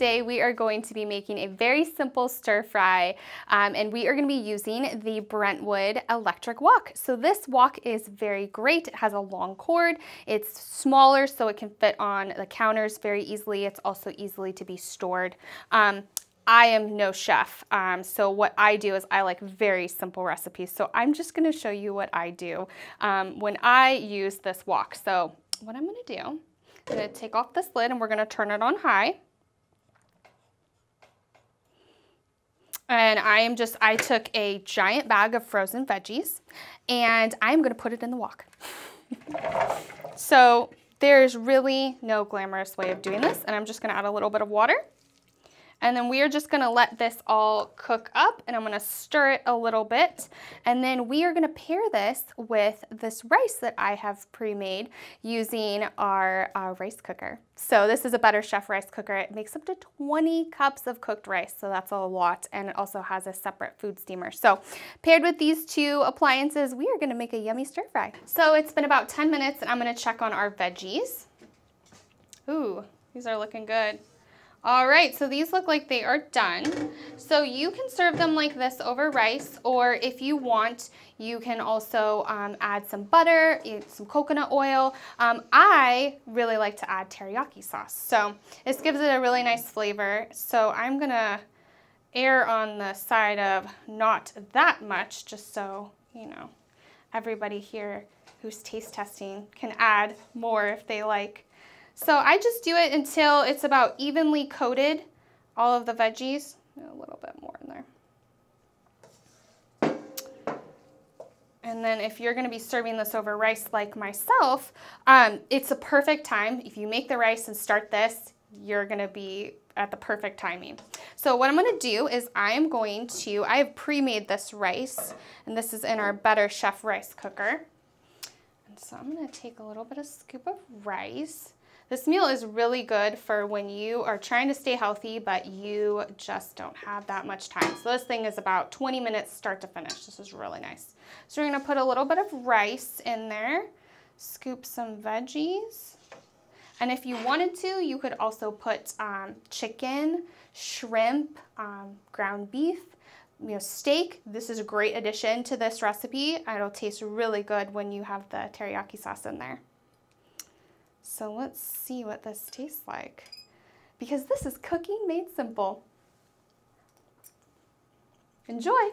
today we are going to be making a very simple stir fry um, and we are going to be using the Brentwood electric wok. So this wok is very great. It has a long cord. It's smaller so it can fit on the counters very easily. It's also easily to be stored. Um, I am no chef, um, so what I do is I like very simple recipes. So I'm just gonna show you what I do um, when I use this wok. So what I'm gonna do, I'm gonna take off this lid and we're gonna turn it on high. And I am just, I took a giant bag of frozen veggies and I'm gonna put it in the wok. so there's really no glamorous way of doing this and I'm just gonna add a little bit of water. And then we are just gonna let this all cook up and I'm gonna stir it a little bit. And then we are gonna pair this with this rice that I have pre-made using our, our rice cooker. So this is a Better Chef rice cooker. It makes up to 20 cups of cooked rice, so that's a lot. And it also has a separate food steamer. So paired with these two appliances, we are gonna make a yummy stir fry. So it's been about 10 minutes and I'm gonna check on our veggies. Ooh, these are looking good. All right, so these look like they are done. So you can serve them like this over rice, or if you want, you can also um, add some butter, some coconut oil. Um, I really like to add teriyaki sauce. So this gives it a really nice flavor. So I'm gonna err on the side of not that much, just so, you know, everybody here who's taste testing can add more if they like. So I just do it until it's about evenly coated, all of the veggies. A little bit more in there. And then if you're gonna be serving this over rice like myself, um, it's a perfect time. If you make the rice and start this, you're gonna be at the perfect timing. So what I'm gonna do is I am going to, I have pre-made this rice, and this is in our Better Chef rice cooker. And so I'm gonna take a little bit of scoop of rice, this meal is really good for when you are trying to stay healthy, but you just don't have that much time. So this thing is about 20 minutes start to finish. This is really nice. So we're gonna put a little bit of rice in there, scoop some veggies. And if you wanted to, you could also put um, chicken, shrimp, um, ground beef, you know, steak. This is a great addition to this recipe. It'll taste really good when you have the teriyaki sauce in there. So let's see what this tastes like. Because this is cooking made simple. Enjoy!